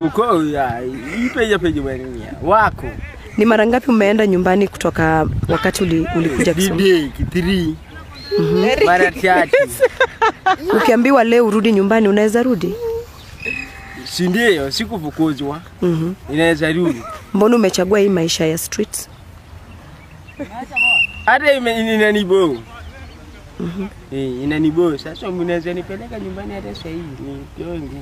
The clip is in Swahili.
uko uh, ya ipeja peja wenia wako? Ni mara ngapi umeenda nyumbani kutoka wakati uli, ulikuja Kisumu? dide kitiri mhm. mara tatu Ukiambiwa leo urudi nyumbani unaweza rudi? si ndio? Sikufukuzwa Mhm. inaweza rudi. Mbona umechagua hii maisha ya streets? hata ime- inanibo mhm. Eh, inanibo sasa mnaweza nipeleka nyumbani hata sasa hivi ni jongi